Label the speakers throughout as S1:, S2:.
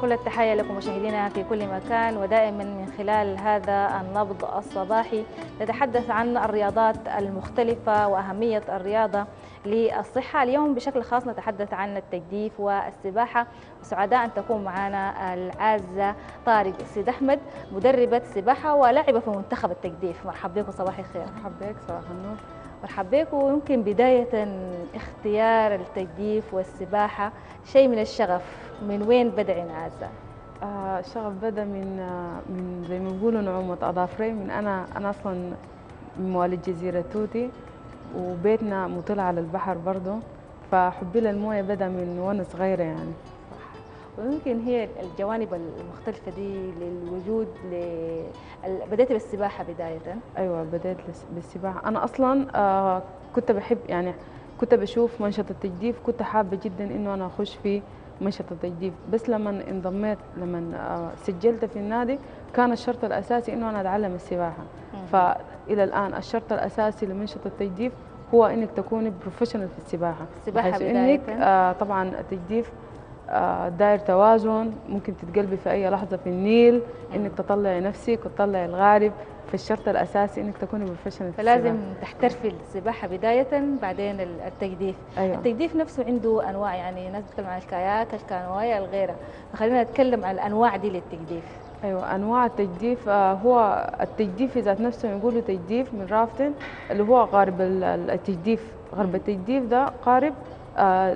S1: كل التحية لكم مشاهدينا في كل مكان ودائما من خلال هذا النبض الصباحي نتحدث عن الرياضات المختلفة وأهمية الرياضة للصحة. اليوم بشكل خاص نتحدث عن التجديف والسباحة. وسعداء أن تكون معنا العازة طارق سيد أحمد مدربة سباحة ولاعبة في منتخب التجديف. مرحبا بك وصباح الخير.
S2: مرحبا بك صباح النور.
S1: مرحبا بك. ويمكن بداية اختيار التجديف والسباحة شيء من الشغف. من وين بدأ عازة؟
S2: آه الشغف بدأ من آه من زي ما بيقولوا نعومة أظافري. من أنا أنا أصلا من مواليد جزيرة توتي وبيتنا مطل على البحر برضه فحبي للموية بدأ من وأنا صغيرة يعني.
S1: ويمكن هي الجوانب المختلفة دي للوجود ل... بدأت بالسباحة بداية.
S2: أيوة بدأت بالسباحة. أنا أصلا آه كنت بحب يعني كنت بشوف منشط التجديف. كنت حابة جدا إنه أنا أخش في منشط التجديف بس لما انضميت لما سجلت في النادي كان الشرط الأساسي إنه أنا أتعلم السباحة. فإلى الآن الشرط الأساسي لمنشط التجديف هو إنك تكوني professional في السباحة.
S1: السباحة
S2: بحيث إنك آه طبعا التجديف آه داير توازن ممكن تتقلبي في أي لحظة في النيل إنك تطلعي نفسك وتطلعي القارب فالشرط الأساسي إنك تكوني professional
S1: فلازم تحترفي السباحة بداية بعدين التجديف.
S2: أيوة.
S1: التجديف نفسه عنده أنواع يعني ناس بتتكلم عن الكاياك الكانوي وغيره. فخلينا نتكلم عن الأنواع دي للتجديف.
S2: أيوه أنواع التجديف آه هو التجديف ذات نفسه يقولوا تجديف من rafting اللي هو قارب التجديف. قارب التجديف ده قارب آه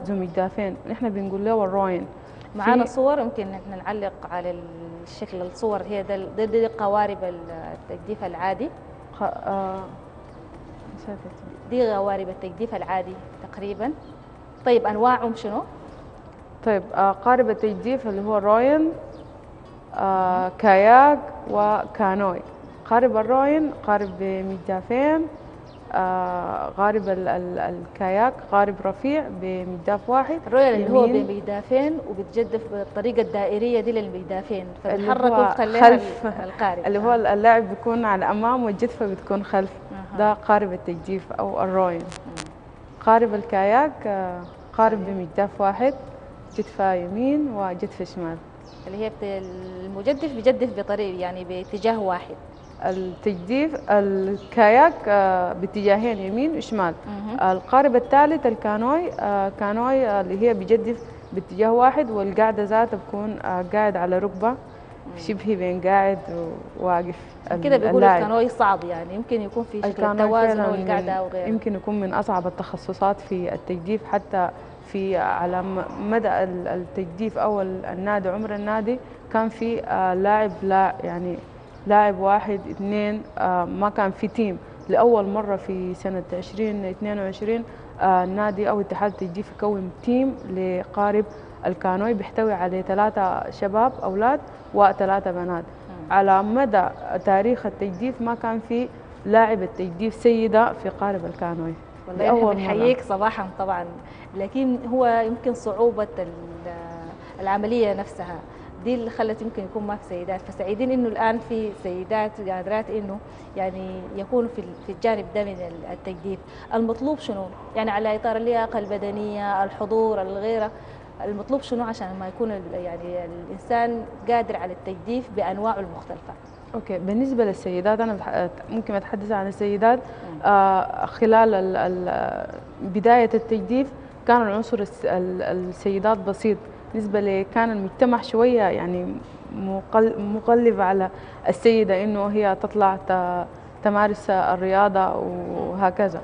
S2: ذو مجدافين نحن بنقول له ال rowing
S1: معانا صور يمكن إحنا نعلق على الشكل الصور. هي ده دي, دي قوارب التجديف العادي.
S2: خ... آه...
S1: دي قوارب التجديف العادي تقريبا. طيب أنواعهم شنو؟
S2: طيب آه قارب التجديف اللي هو rowing آه كاياك وكانوي قارب ال rowing قارب بمجدافين آه قارب ال ال الكاياك قارب رفيع بمجداف واحد.
S1: الرويال اللي هو بمجدافين وبتجدف بالطريقة الدائرية دي للمجدافين فتتحرك وفقا
S2: خلف
S1: القارب.
S2: اللي هو اللاعب بيكون على الأمام والجدفة بتكون خلف. أه. ده قارب التجديف أو ال rowing قارب الكاياك آه قارب بمجداف واحد جدفة يمين وجدفة شمال.
S1: اللي هي المجدف بيجدف بطريق يعني باتجاه واحد.
S2: التجديف الكاياك باتجاهين يمين وشمال. القارب الثالث الكانوي كانوي اللي هي بيجدف باتجاه واحد والقاعدة ذاتها بتكون قاعد على ركبة شبه بين قاعد وواقف
S1: كده بيقولوا الكانوي صعب يعني. يمكن يكون في شكل التوازن والقعده أو غيره.
S2: يمكن يكون من أصعب التخصصات في التجديف حتى في على مدى التجديف أو النادي عمر النادي كان في لاعب لا يعني لاعب واحد اثنين آه ما كان في تيم لأول مرة في سنة 2022 آه نادي أو اتحاد التجديف يكون تيم لقارب الكانوي بيحتوي على ثلاثة شباب أولاد وثلاثة بنات. على مدى تاريخ التجديف ما كان في لاعب التجديف سيدة في قارب الكانوي.
S1: والله بنحييك صباحا طبعا لكن هو يمكن صعوبة العملية نفسها. دي اللي خلت يمكن يكون ما في سيدات. فسعيدين إنه الآن في سيدات قادرات إنه يعني يكونوا في في الجانب ده من التجديف المطلوب شنو؟ يعني على إطار اللياقة البدنية الحضور الغيرة المطلوب شنو عشان ما يكون يعني الإنسان قادر على التجديف بأنواعه المختلفة؟
S2: أوكي بالنسبة للسيدات أنا ممكن أتحدث عن السيدات. آه خلال ال ال بداية التجديف كان العنصر السيدات بسيط. بالنسبة لي كان المجتمع شوية يعني مقلب على السيدة إنه هي تطلع تمارس الرياضة وهكذا.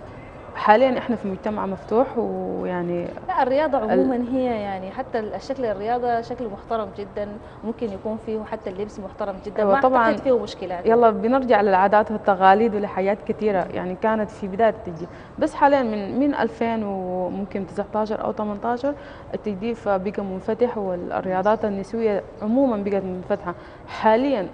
S2: حاليا إحنا في مجتمع مفتوح ويعني
S1: لا الرياضة عموما ال... هي يعني حتى الشكل الرياضة شكل محترم جدا ممكن يكون فيه حتى اللبس محترم جدا.
S2: أيوة
S1: ما
S2: طبعا.
S1: اعتقد فيه مشكلات
S2: يلا بنرجع للعادات والتقاليد ولحياة كثيرة. يعني كانت في بداية التجديف بس حاليا من من 2000 وممكن 19 أو 18 التجديف بقى منفتح والرياضات النسوية عموما بقت منفتحة. حاليا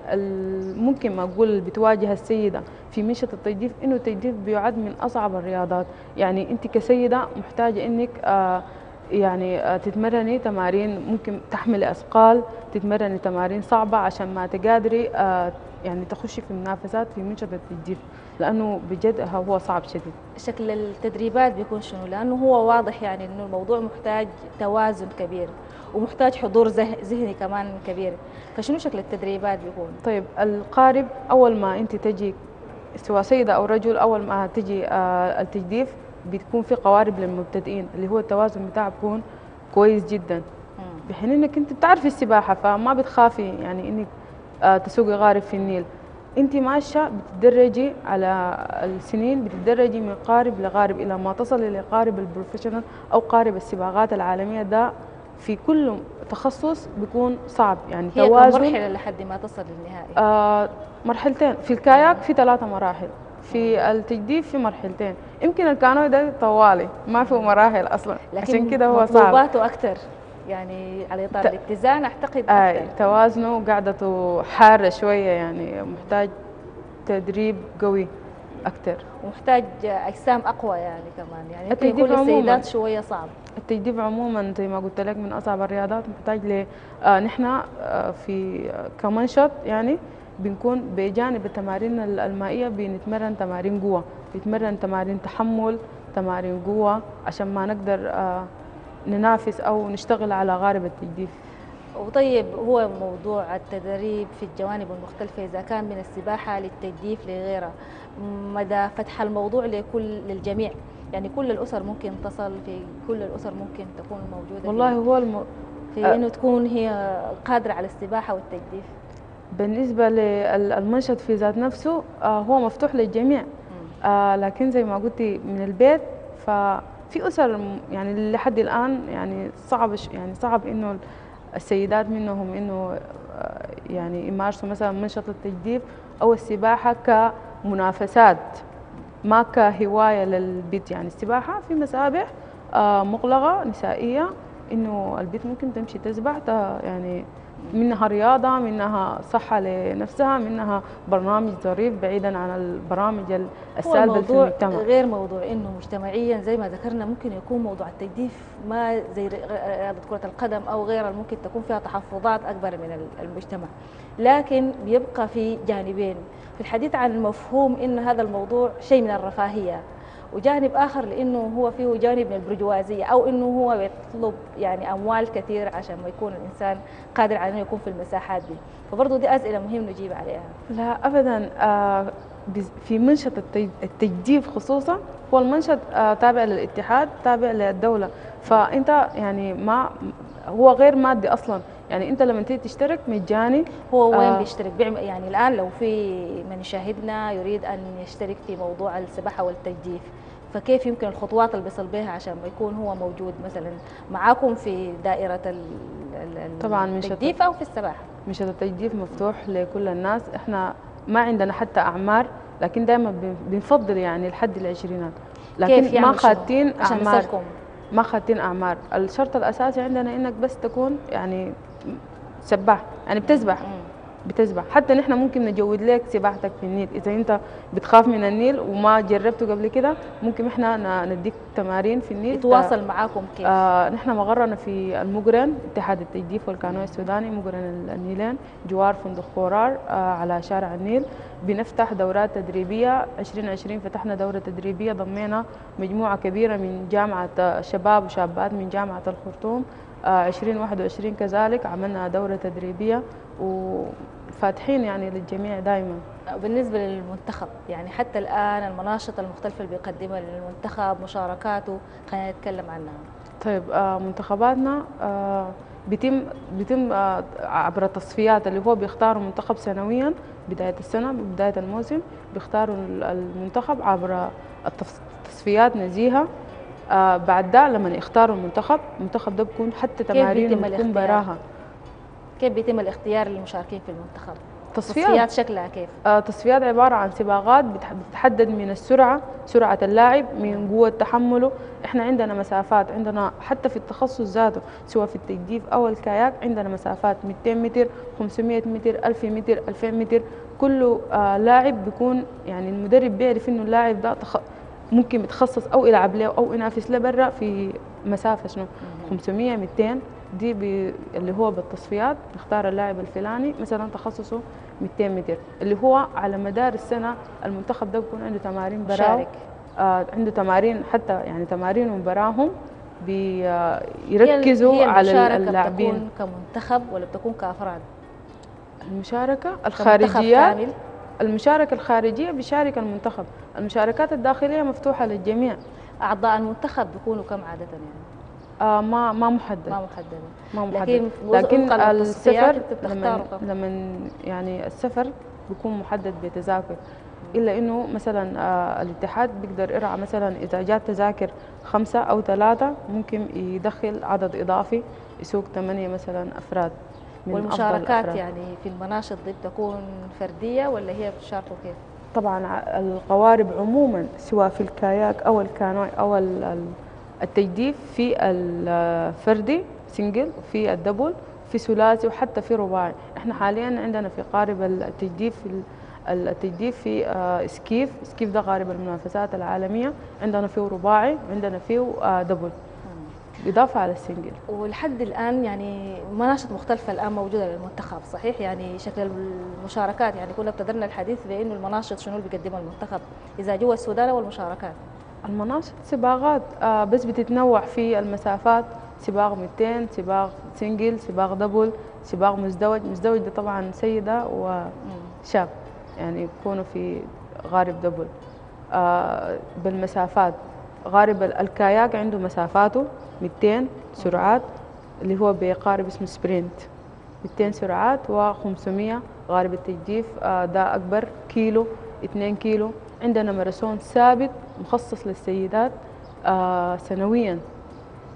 S2: ممكن ما أقول بتواجه السيدة في منشط التجديف إنه التجديف بيعد من أصعب الرياضات. يعني انت كسيدة محتاجة انك آه يعني آه تتمرني تمارين ممكن تحملي اثقال تتمرني تمارين صعبة عشان ما تقادري آه يعني تخشي في منافسات في منشط التجديف لأنه بجد هو صعب شديد.
S1: شكل التدريبات بيكون شنو؟ لأنه هو واضح يعني إنه الموضوع محتاج توازن كبير ومحتاج حضور ذه- ذهني كمان كبير. فشنو شكل التدريبات بيكون؟
S2: طيب القارب أول ما انت تجي سواء سيدة أو رجل أول ما تجي آه، التجديف بتكون في قوارب للمبتدئين اللي هو التوازن بتاعه بيكون كويس جدا. بحين إنك أنت بتعرفي السباحة فما بتخافي يعني إنك آه، تسوقي غارب في النيل. أنت ماشية بتتدرجي على السنين بتتدرجي من قارب لغارب إلى ما تصل إلى قارب البروفيشنال أو قارب السباقات العالمية. ده في كل تخصص بيكون صعب يعني
S1: هي
S2: توازن.
S1: مرحلة لحد ما تصل للنهائي؟
S2: آه مرحلتين. في الكاياك في ثلاثة مراحل في التجديف في مرحلتين. يمكن الكانوي ده طوالي ما فيه مراحل أصلا. عشان كده هو صعب.
S1: مطلوباته أكثر يعني على إطار
S2: ت-
S1: الاتزان أعتقد
S2: آه
S1: أكثر.
S2: توازنه وقعدته حارة شوية يعني محتاج تدريب قوي. أكتر.
S1: ومحتاج أجسام أقوى يعني كمان. يعني
S2: التجديف عموماً.
S1: شوية صعب.
S2: التجديف عموما زي ما قلت لك من أصعب الرياضات محتاج ل آه نحن آه في كمنشط يعني بنكون بجانب التمارين ال- المائية بنتمرن تمارين قوة. بنتمرن تمارين تحمل تمارين قوة عشان ما نقدر آه ننافس أو نشتغل على غارب التجديف
S1: وطيب هو موضوع التدريب في الجوانب المختلفة إذا كان من السباحة للتجديف لغيرها مدى فتح الموضوع لكل للجميع يعني كل الأسر ممكن تصل في كل الأسر ممكن تكون موجودة
S2: والله هو الم...
S1: في
S2: آه.
S1: إنه تكون هي قادرة على السباحة والتجديف
S2: بالنسبة للمنشط في ذات نفسه آه هو مفتوح للجميع. آه لكن زي ما قلتي من البيت ففي أسر يعني لحد الآن يعني صعب يعني صعب إنه السيدات منهم إنه آه يعني يمارسوا مثلا منشط التجديف أو السباحة كمنافسات ما كهواية للبيت. يعني السباحة في مسابح آه مغلقة نسائية إنه البيت ممكن تمشي تسبح يعني منها رياضة منها صحة لنفسها منها برنامج ظريف بعيدا عن البرامج السالبة في المجتمع.
S1: غير موضوع إنه مجتمعيا زي ما ذكرنا ممكن يكون موضوع التجديف ما زي ر- رياضة كرة القدم أو غيرها ممكن تكون فيها تحفظات أكبر من ال- المجتمع. لكن بيبقى في جانبين. في الحديث عن مفهوم إن هذا الموضوع شيء من الرفاهية. وجانب آخر لإنه هو فيه جانب من البرجوازية أو إنه هو بيطلب يعني أموال كثير عشان ما يكون الإنسان قادر على إنه يكون في المساحات دي. فبرضه دي أسئلة مهم نجيب عليها.
S2: لا ابدا. آه في منشط التج- التجديف خصوصا هو المنشط آه تابع للاتحاد تابع للدولة. فأنت يعني ما هو غير مادي أصلا. يعني أنت لما تيجي تشترك مجاني
S1: هو وين
S2: آه.
S1: بيشترك؟ بيعمل يعني الآن لو في من يشاهدنا يريد أن يشترك في موضوع السباحة والتجديف فكيف يمكن الخطوات اللي بيصل بها عشان يكون هو موجود مثلا معاكم في دائرة ال- ال- ال-
S2: طبعاً
S1: التجديف أو في السباحة؟
S2: منشط التجديف مفتوح لكل الناس. إحنا ما عندنا حتى أعمار لكن دائما بنفضل يعني لحد العشرينات. لكن
S1: كيف
S2: ما
S1: يعمل شنو؟
S2: خاتين
S1: أعمار.
S2: ما خاتين أعمار. الشرط الأساسي عندنا إنك بس تكون يعني سباح يعني بتسبح. بتسبح. حتى نحن ممكن نجود لك سباحتك في النيل. إذا أنت بتخاف من النيل وما جربته قبل كده ممكن إحنا نديك تمارين في النيل.
S1: يتواصل معاكم كيف؟
S2: آه نحن مغرنا في المقرن اتحاد التجديف والكانوي السوداني مقرن ال- النيلين جوار فندق خورار آه على شارع النيل. بنفتح دورات تدريبية. 2020 فتحنا دورة تدريبية ضمينا مجموعة كبيرة من جامعة آه، شباب وشابات من جامعة الخرطوم. آه 2021 كذلك عملنا دورة تدريبية. وفاتحين يعني للجميع دائما
S1: بالنسبة للمنتخب يعني حتى الآن المناشط المختلفة اللي بيقدمها للمنتخب مشاركاته خلينا نتكلم عنها.
S2: طيب آه منتخباتنا آه بيتم بيتم آه عبر التصفيات اللي هو بيختاروا منتخب سنويا بداية السنة بداية الموسم بيختاروا ال- المنتخب عبر التص- التصفيات نزيهة. بعد ده لما يختاروا المنتخب المنتخب ده بيكون حتى تمارين بتكون؟ براها.
S1: كيف بيتم الاختيار للمشاركين في المنتخب؟
S2: تصفيات؟
S1: تصفيات شكلها كيف؟
S2: آه، تصفيات عبارة عن سباقات بتح- بتتحدد من السرعة سرعة اللاعب من قوة تحمله. إحنا عندنا مسافات عندنا حتى في التخصص ذاته سواء في التجديف أو الكاياك عندنا مسافات 200 متر 500 متر 1000 متر 2000 متر. كل آه لاعب بيكون يعني المدرب بيعرف إنه اللاعب ده تخ... ممكن يتخصص أو يلعب له أو ينافس له برا في مسافة شنو؟ 500 200 دي بي اللي هو بالتصفيات نختار اللاعب الفلاني مثلا تخصصه 200 متر. اللي هو على مدار السنة المنتخب ده بيكون عنده تمارين
S1: مشارك.
S2: آه عنده تمارين حتى يعني تمارين وبراهم بيركزوا
S1: هي
S2: على اللاعبين
S1: بتكون كمنتخب ولا بتكون كأفراد؟
S2: الخارجية.
S1: كامل.
S2: المشاركة الخارجية بيشارك المنتخب. المشاركات الداخلية مفتوحة للجميع.
S1: أعضاء المنتخب بيكونوا كم عادة يعني؟
S2: آه ما ما محدد
S1: ما محدده
S2: ما محدد
S1: لكن
S2: لكن السفر لما؟ لما يعني السفر بيكون محدد بتذاكر إلا إنه مثلا آه الاتحاد بيقدر يرعى مثلا إذا جاب تذاكر خمسة أو ثلاثة ممكن يدخل عدد إضافي يسوق ثمانية مثلا أفراد من
S1: والمشاركات
S2: الأفراد.
S1: يعني في المناشط دي بتكون فردية ولا هي بتشاركوا كيف؟
S2: طبعا القوارب عموما سواء في الكاياك أو الكانوي أو ال- التجديف في الفردي single في ال double في ثلاثي وحتى في رباعي. إحنا حاليا عندنا في قارب التجديف التجديف في آه، skiff. skiff ده قارب المنافسات العالمية. عندنا فيه رباعي عندنا فيه آه، double. إضافة على ال single
S1: ولحد الآن يعني مناشط مختلفة الآن موجودة للمنتخب صحيح؟ يعني شكل المشاركات يعني كنا ابتدرنا الحديث بأنه المناشط شنو اللي بيقدمها المنتخب إذا جوا السودان والمشاركات.
S2: المناشط سباقات آه، بس بتتنوع في المسافات. سباق 200 سباق single سباق double سباق مزدوج. مزدوج ده طبعا سيدة وشاب يعني يكونوا في قارب double. آه، بالمسافات. قارب ال- الكاياك عنده مسافاته 200 سرعات اللي هو بقارب اسمه sprint 200 سرعات و500 قارب التجديف آه، ده أكبر كيلو 2 كيلو. عندنا ماراثون ثابت مخصص للسيدات آه، سنويا.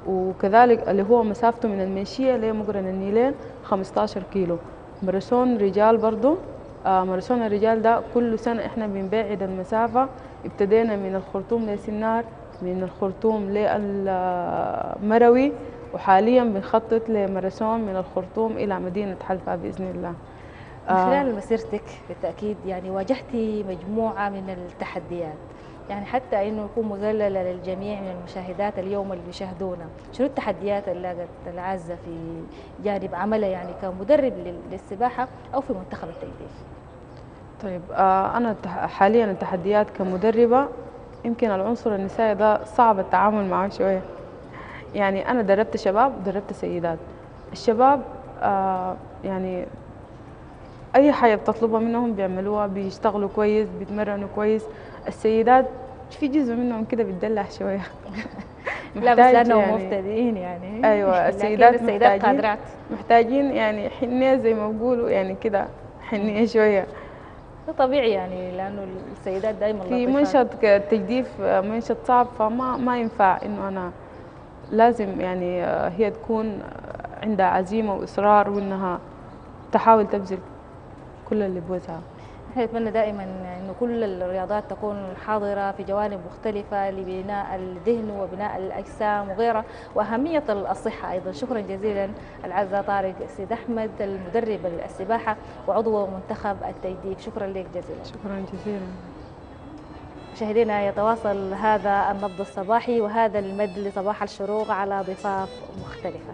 S2: وكذلك اللي هو مسافته من المنشية لمقرن النيلين 15 كيلو. ماراثون رجال برضو آه، ماراثون الرجال ده كل سنة إحنا بنبعد المسافة. ابتدينا من الخرطوم لسنار من الخرطوم للمروي وحاليا بنخطط لماراثون من الخرطوم إلى مدينة حلفا بإذن الله.
S1: من
S2: آه.
S1: خلال مسيرتك بالتأكيد يعني واجهتي مجموعة من التحديات. يعني حتى إنه يكون مذللة للجميع من المشاهدات اليوم اللي بيشاهدونا شنو التحديات اللي لقت العزه في جانب عملها يعني كمدرب لل- للسباحة أو في منتخب التجديف
S2: طيب آه، التح- حاليا التحديات كمدربة يمكن العنصر النسائي ده صعب التعامل معه شوية. يعني أنا دربت شباب ودربت سيدات. الشباب آه، يعني أي حاجة بتطلبها منهم بيعملوها بيشتغلوا كويس بيتمرنوا كويس. السيدات في جزء منهم كده بيتدلع شوية.
S1: لا بس لأنهم
S2: يعني-
S1: مبتدئين يعني. لكن
S2: السيدات
S1: السيدات
S2: محتاجين
S1: قادرات.
S2: محتاجين يعني حنية زي ما بيقولوا يعني كده حنية شوية.
S1: ده طبيعي يعني لأنه السيدات دائما
S2: في منشط تجديف منشط صعب فما ما ينفع إنه أنا لازم يعني آه، هي تكون عندها عزيمة وإصرار وإنها تحاول تبذل كل اللي بوسعها
S1: إحنا نتمنى دائما إنه كل الرياضات تكون حاضرة في جوانب مختلفة لبناء الذهن وبناء الأجسام وغيرها وأهمية الصحة أيضا. شكرا جزيلا العزة طارق سيد أحمد المدرب السباحة وعضو منتخب التجديف شكرا لك جزيلا.
S2: شكرا جزيلا.
S1: مشاهدينا يتواصل هذا النبض الصباحي وهذا المد لصباح الشروق على ضفاف مختلفة.